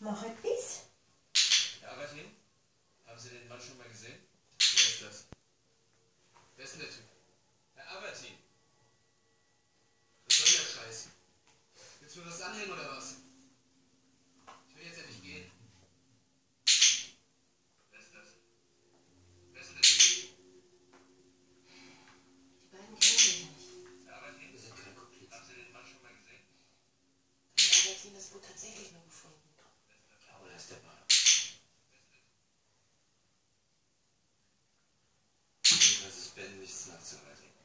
Mach etwas. Herr Abertin, haben Sie den Mann schon mal gesehen? Wer ist das? Wer ist denn der Typ? Herr Abertin! Was soll der Scheiß? Willst du mir was anhängen oder was? Ich will jetzt endlich gehen. Wer ist das? Wer ist denn der Typ? Die beiden kennen sich nicht. Herr Abertin, Wir sind kein Komplizen. haben Sie den Mann schon mal gesehen? Hat Albertin das Boot tatsächlich 便利室なんですよね。